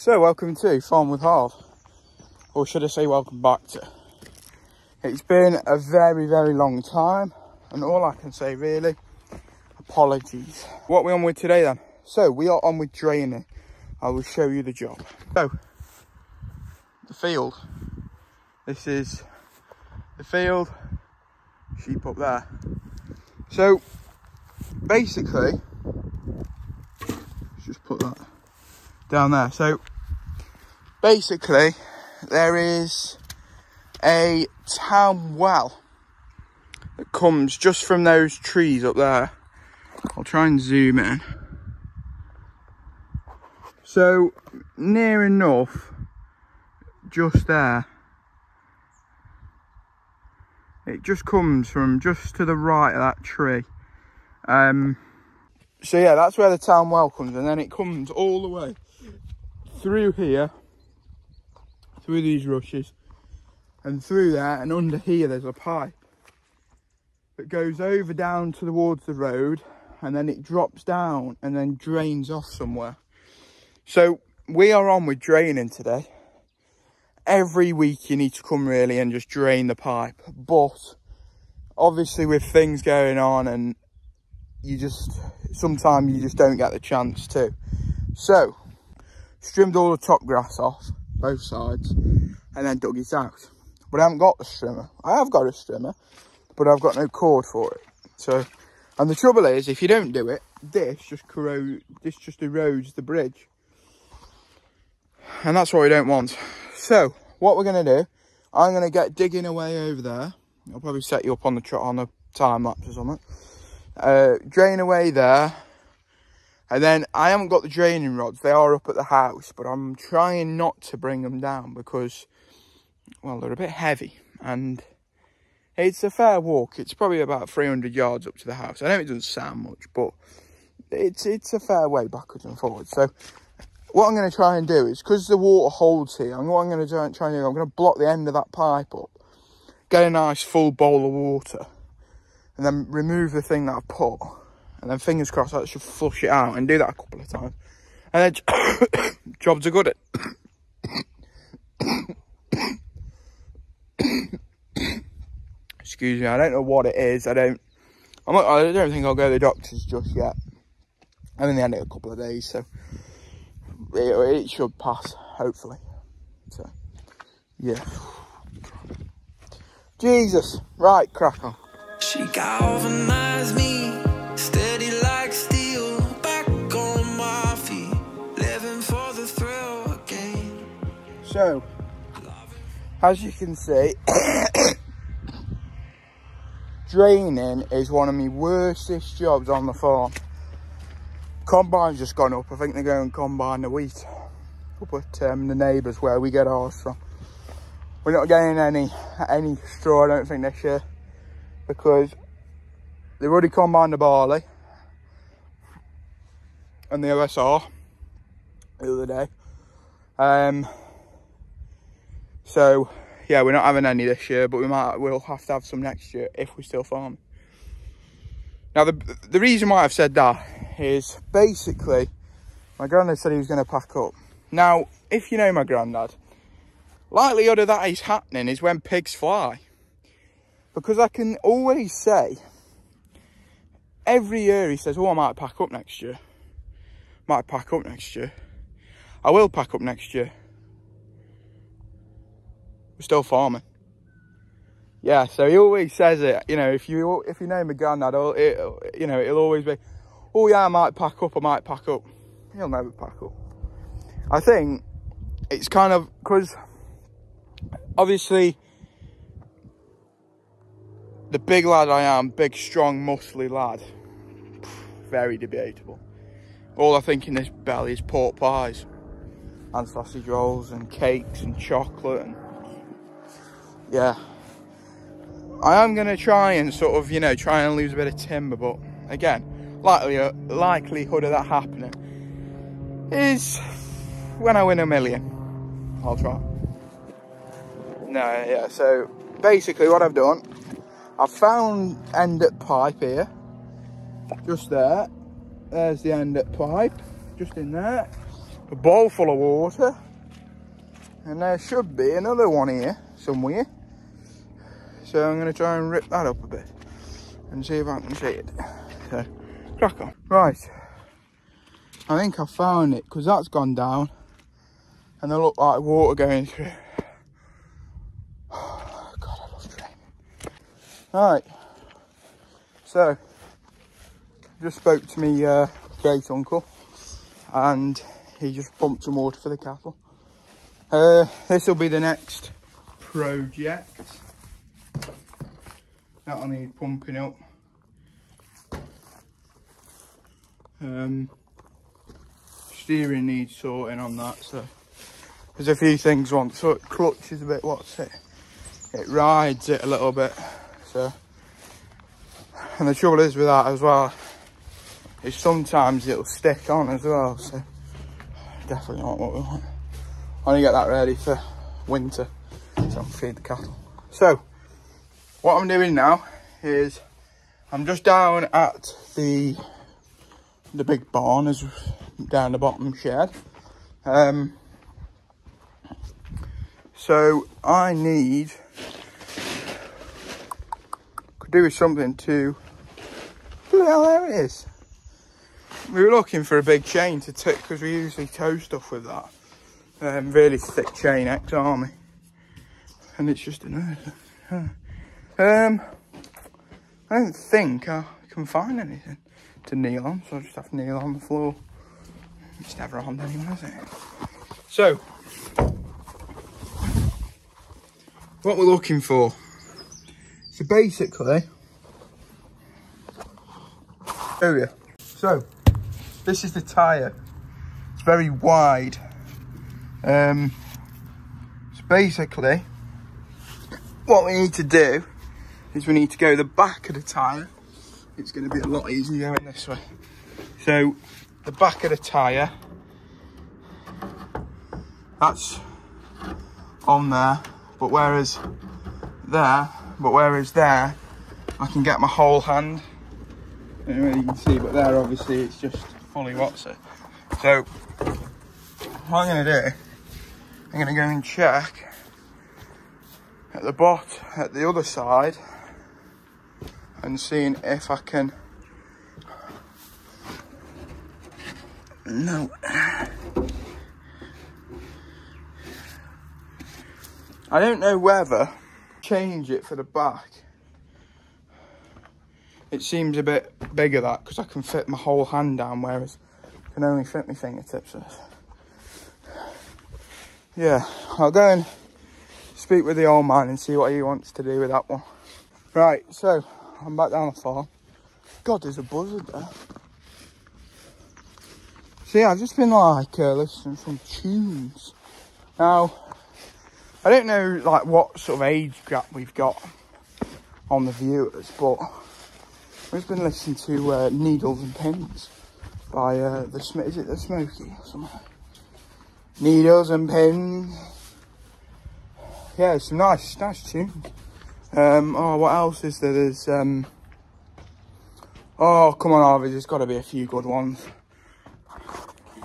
So, welcome to Farm with Harv, or should I say welcome back to. It's been a very, very long time, and all I can say really, apologies. What are we on with today then? So, we are on with draining. I will show you the job. So, the field. This is the field, sheep up there. So, basically, just put that down there. So basically there is a town well that comes just from those trees up there. I'll try and zoom in. So near enough, just there. It just comes from just to the right of that tree. Um, so yeah, that's where the town well comes and then it comes all the way through here, through these rushes, and through there, and under here there's a pipe that goes over down to towards the road, and then it drops down and then drains off somewhere. So we are on with draining today. Every week you need to come really and just drain the pipe, but obviously with things going on and you just sometimes you just don't get the chance to. So Strimmed all the top grass off, both sides, and then dug it out. But I haven't got the strimmer. I have got a strimmer, but I've got no cord for it. So, and the trouble is, if you don't do it, this just corrodes, this just erodes the bridge. And that's what we don't want. So, what we're going to do, I'm going to get digging away over there. I'll probably set you up on the on the time lapse or something. Uh, drain away there and then I haven't got the draining rods. They are up at the house, but I'm trying not to bring them down because, well, they're a bit heavy. And it's a fair walk. It's probably about 300 yards up to the house. I know it doesn't sound much, but it's it's a fair way backwards and forwards. So what I'm going to try and do is, because the water holds here, what I'm going to try and do, I'm going to block the end of that pipe up, get a nice full bowl of water, and then remove the thing that I've put and then fingers crossed that should flush it out and do that a couple of times. And then jobs are good at. Excuse me, I don't know what it is. I don't. I'm not, I don't think I'll go to the doctors just yet. I'm in the end of a couple of days, so it, it should pass, hopefully. So, yeah. Jesus, right, crack on. She galvanized me So, as you can see, draining is one of my worstest jobs on the farm. Combine's just gone up. I think they're going to combine the wheat up at um, the neighbours where we get ours from. We're not getting any any straw, I don't think, this year. Because they've already combined the barley and the OSR the other day. Um, so yeah, we're not having any this year, but we might we'll have to have some next year if we still farm. Now the the reason why I've said that is basically my granddad said he was going to pack up. Now, if you know my granddad, likelihood of that is happening is when pigs fly. Because I can always say, every year he says, oh, I might pack up next year. Might pack up next year. I will pack up next year. We're still farming. Yeah, so he always says it. You know, if you if you know my granddad, it, you know, it'll always be, oh yeah, I might pack up, I might pack up. He'll never pack up. I think it's kind of because obviously the big lad I am, big, strong, muscly lad, very debatable. All I think in this belly is pork pies and sausage rolls and cakes and chocolate and yeah. I am going to try and sort of, you know, try and lose a bit of timber, but again, likely, uh, likelihood of that happening is when I win a million. I'll try. No, yeah, so basically what I've done, I've found end at pipe here, just there. There's the end at pipe, just in there. a bowl full of water. And there should be another one here somewhere. So I'm going to try and rip that up a bit and see if I can see it. So, crack on. Right. I think I found it because that's gone down and they look like water going through. God, I love training. Right. So, just spoke to me uh, great uncle and he just pumped some water for the cattle. Uh, this will be the next project. That'll need pumping up. Um, steering needs sorting on that, so there's a few things on. So it clutch is a bit, what's it? It rides it a little bit, so. And the trouble is with that as well, is sometimes it'll stick on as well, so definitely not what we want. I want to get that ready for winter, so I can feed the cattle. So, what I'm doing now is I'm just down at the the big barn is down the bottom shed. Um, so I need could do with something to well there it is. We were looking for a big chain to tick because we usually tow stuff with that. Um, really thick chain X Army. And it's just an um I don't think I can find anything to kneel on, so I just have to kneel on the floor. It's never on anyone, is it? So, what we're looking for. So basically, yeah. So, this is the tyre. It's very wide. Um, so basically, what we need to do is we need to go the back of the tyre it's going to be a lot easier going this way. So the back of the tyre, that's on there, but whereas there, but whereas there, I can get my whole hand. I don't know you can see, but there obviously it's just fully what's it. So what I'm going to do, I'm going to go and check at the bot at the other side and seeing if I can no. I don't know whether change it for the back it seems a bit bigger that because I can fit my whole hand down whereas I can only fit my fingertips yeah I'll go and speak with the old man and see what he wants to do with that one. Right so I'm back down the farm. God, there's a buzzard there. See, I've just been like uh, listening from tunes. Now, I don't know like what sort of age gap we've got on the viewers, but we've been listening to uh, Needles and Pins by uh, the is it the Smokie or something? Needles and Pins. Yeah, it's some nice, nice tunes. Um, oh, what else is there? There's, um, oh, come on, Harvey, there's got to be a few good ones.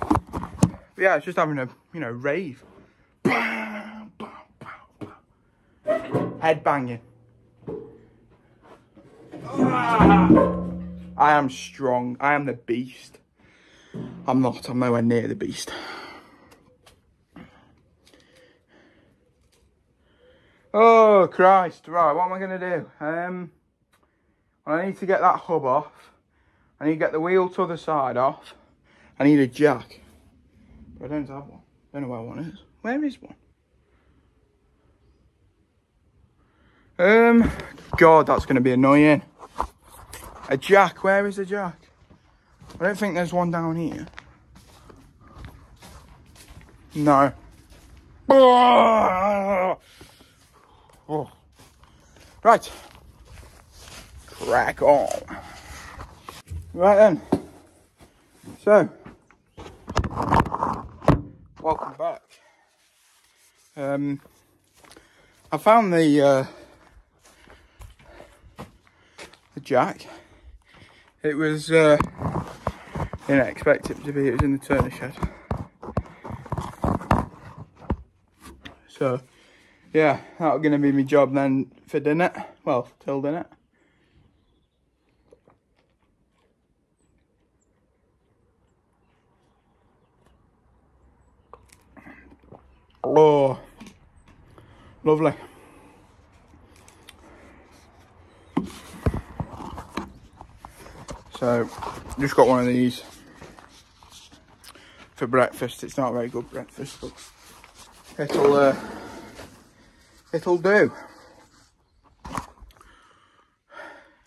But yeah, it's just having a, you know, rave. Head banging. I am strong. I am the beast. I'm not. I'm nowhere near the beast. Oh, Christ. Right, what am I going to do? Um, I need to get that hub off. I need to get the wheel to the side off. I need a jack. But I don't have one. Don't know where one is. Where is one? Um, God, that's going to be annoying. A jack, where is the jack? I don't think there's one down here. No. Oh! Oh. Right. Crack on. Right then. So, welcome back. Um, I found the uh, the jack. It was uh, didn't expect it to be. It was in the turner shed. So, yeah, that's going to be my job then for dinner. Well, till dinner. Oh, lovely. So, just got one of these for breakfast. It's not a very good breakfast, but it'll uh, it'll do.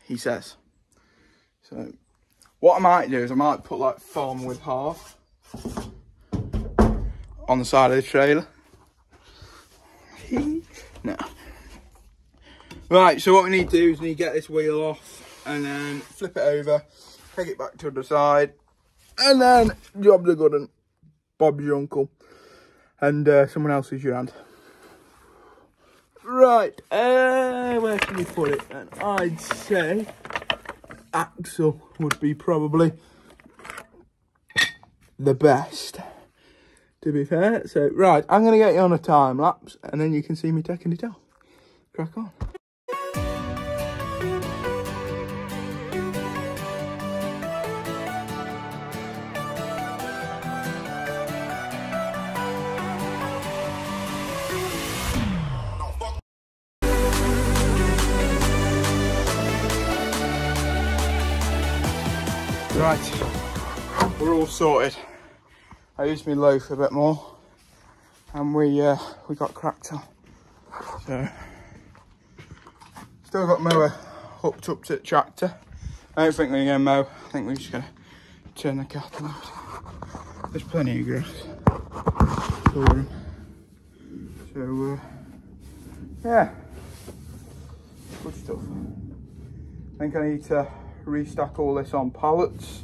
He says. So, what I might do is I might put like farm with Harv on the side of the trailer. no. Right, so what we need to do is we need to get this wheel off and then flip it over, take it back to the side, and then job the good one. Bob's your uncle, and uh, someone else is your aunt. Right, uh, where can we put it? And I'd say Axle would be probably the best, to be fair. So, right, I'm going to get you on a time lapse, and then you can see me taking it off. Crack on. All sorted. I used my loaf a bit more, and we uh, we got cracked on. So, still got mower hooked up to the tractor. I don't think we're gonna mow. I think we're just gonna turn the cattle out. There's plenty of grass for them. So, uh, yeah, good stuff. I think I need to restack all this on pallets.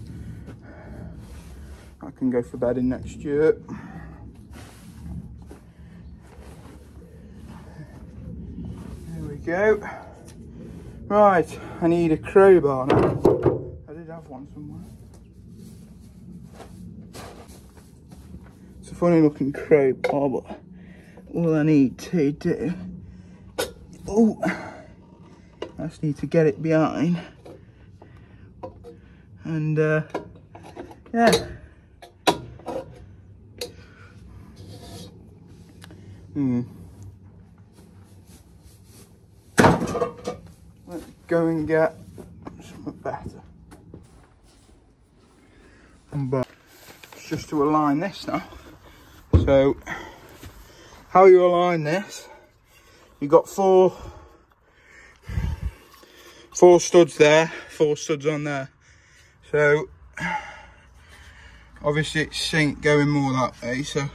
Can go for bedding next year. There we go. Right, I need a crowbar now. I did have one somewhere. It's a funny looking crowbar, but all I need to do, oh, I just need to get it behind and uh, yeah. Hmm. Let's go and get something better. But it's just to align this now. So, how you align this, you got four, four studs there, four studs on there. So obviously it's sink going more that way, so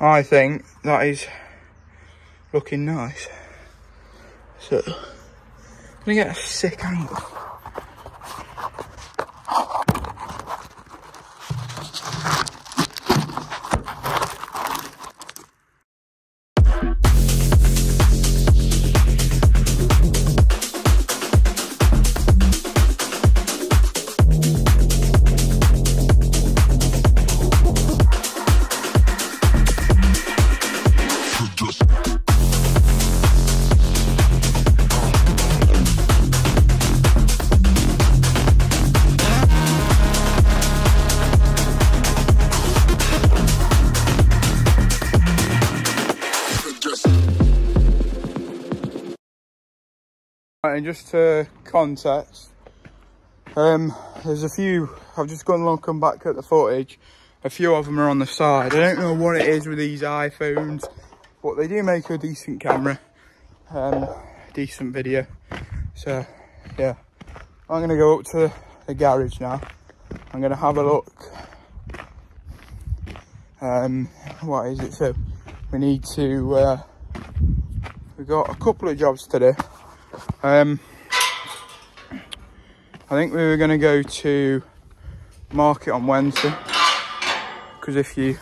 I think that is looking nice. So I'm gonna get a sick angle. Just to context, um, there's a few, I've just gone along, come back at the footage. A few of them are on the side. I don't know what it is with these iPhones, but they do make a decent camera, um, decent video. So, yeah, I'm gonna go up to the garage now. I'm gonna have a look. Um, what is it? So, we need to, uh, we've got a couple of jobs today. Um, I think we were going to go to market on Wednesday because if you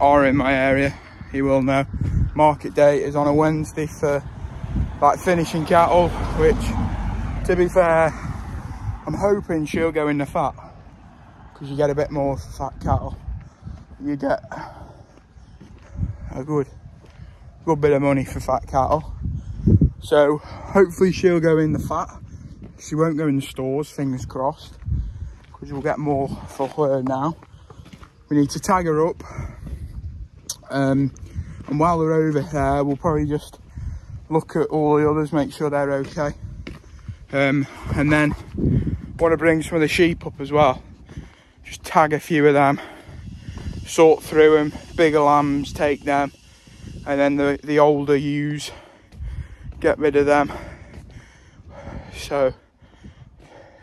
are in my area, you will know market day is on a Wednesday for like finishing cattle, which to be fair, I'm hoping she'll go in the fat because you get a bit more fat cattle. you get a good, good bit of money for fat cattle. So hopefully she'll go in the fat. She won't go in the stores, fingers crossed, because we'll get more for her now. We need to tag her up. Um, and while we're over there, we'll probably just look at all the others, make sure they're okay. Um, and then want to bring some of the sheep up as well. Just tag a few of them, sort through them, bigger lambs, take them, and then the, the older ewes, get rid of them. So,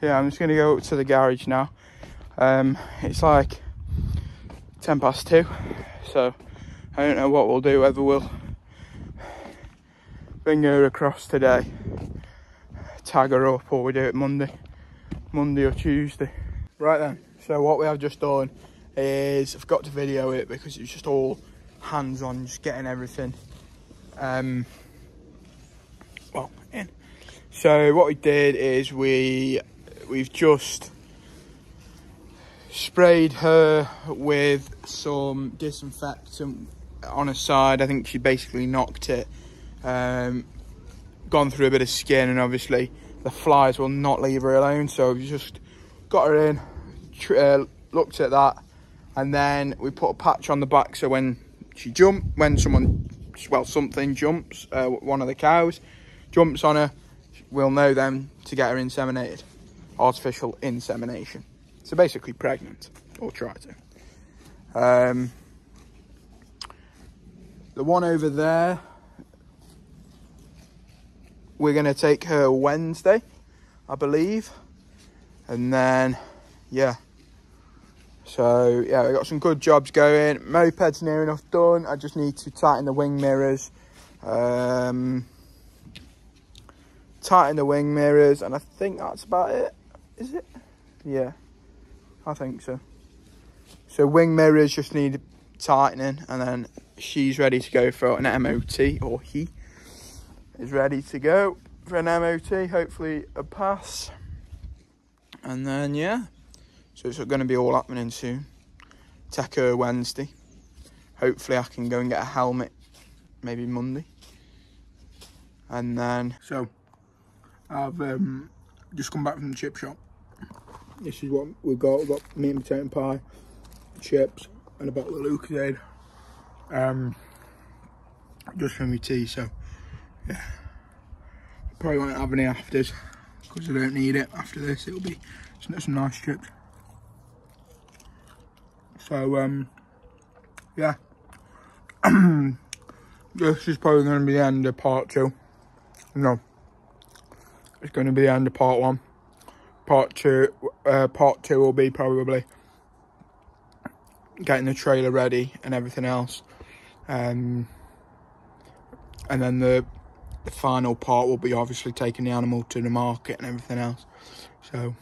yeah, I'm just to go up to the garage now. Um, it's like 10 past 2, so I don't know what we'll do, whether we'll bring her across today, tag her up, or we do it Monday, Monday or Tuesday. Right then, so what we have just done is, I've got to video it because it's just all hands on, just getting everything, um, well, in. So what we did is we, we've just sprayed her with some disinfectant on her side. I think she basically knocked it, um, gone through a bit of skin, and obviously the flies will not leave her alone. So we just got her in, uh, looked at that, and then we put a patch on the back so when she jumped, when someone, well, something jumps, uh, one of the cows jumps on her, we'll know then to get her inseminated. Artificial insemination. So basically pregnant, or try to. Um, the one over there, we're going to take her Wednesday, I believe. And then, yeah. So, yeah, we got some good jobs going. Moped's near enough done. I just need to tighten the wing mirrors. Um, tighten the wing mirrors. And I think that's about it. Is it? Yeah. I think so. So wing mirrors just need tightening and then she's ready to go for an MOT or he is ready to go for an MOT, hopefully a pass. And then yeah, so it's going to be all happening soon. Her Wednesday. Hopefully I can go and get a helmet maybe Monday. And then so I've um, just come back from the chip shop this is what we've got. We've got meat and potato pie, chips, and a bottle of Lucozade. Um, just for my tea, so yeah. Probably won't have any afters because I don't need it after this. It'll be some nice chips. So um, yeah. this is probably going to be the end of part two. No, it's going to be the end of part one part two uh, part two will be probably getting the trailer ready and everything else um, and then the, the final part will be obviously taking the animal to the market and everything else so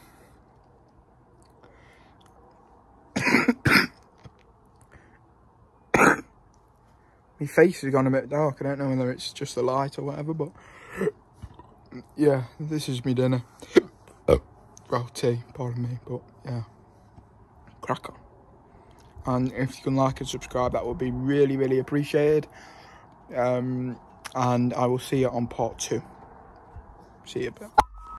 my face has gone a bit dark i don't know whether it's just the light or whatever but yeah this is me dinner oh. well, tea, pardon me, but yeah, crack on. And if you can like and subscribe, that would be really, really appreciated. Um, and I will see you on part two. See you.